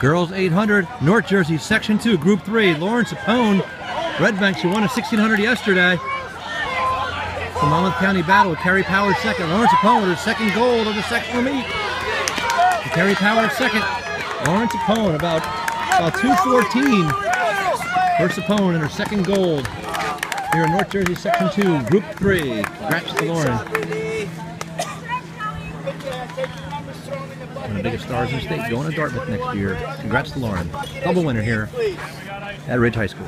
Girls 800, North Jersey, Section 2, Group 3. Lauren Sapone, Red Bank. She won a 1600 yesterday. The Monmouth County battle Kerry Powers second. Lauren Sapone with her second gold of the sectional meet. And Kerry Powers second. Lauren Sapone about, about 214. Her Sapone in her second gold. Here in North Jersey, Section 2, Group 3. Congrats to Lauren. One of the biggest stars in the state going to Dartmouth next year. Congrats to Lauren. Double winner here at Ridge High School.